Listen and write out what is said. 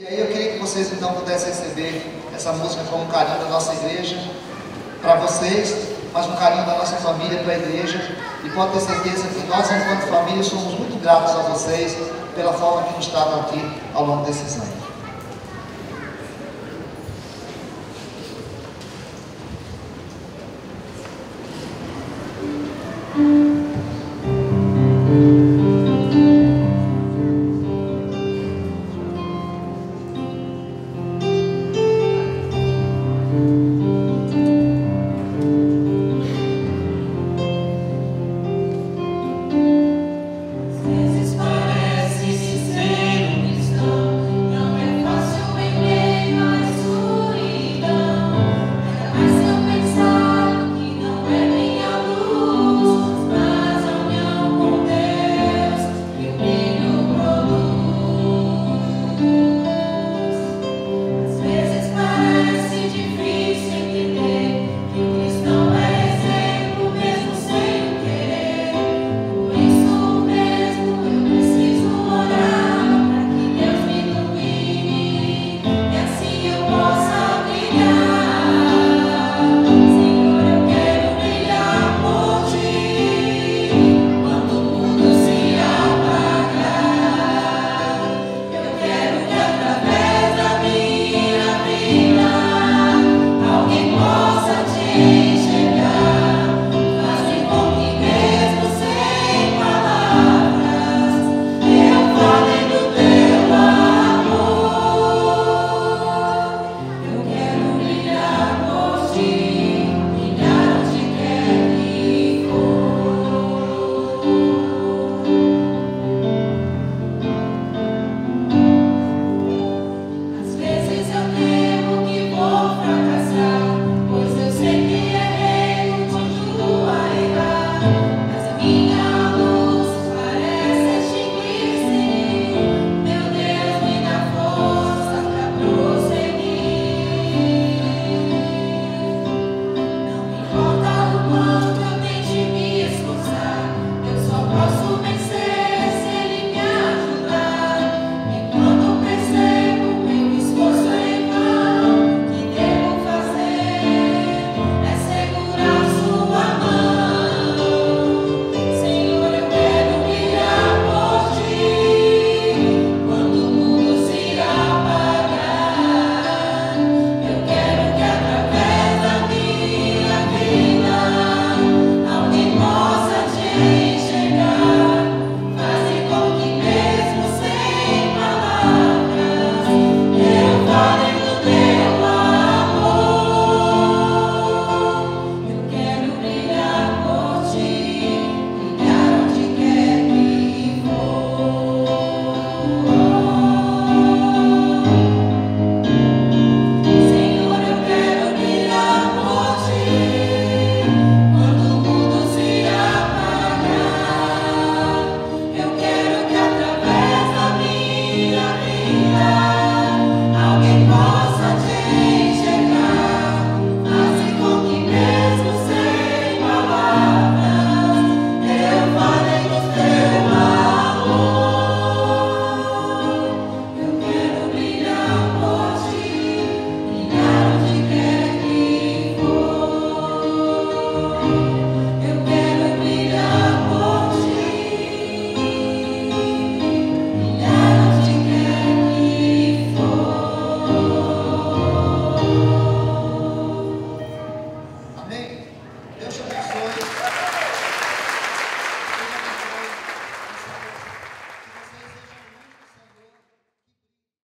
E aí eu queria que vocês então pudessem receber essa música com um carinho da nossa igreja, para vocês, mas um carinho da nossa família para a igreja. E pode ter certeza que nós, enquanto família, somos muito gratos a vocês pela forma que nos tratam aqui ao longo desses anos.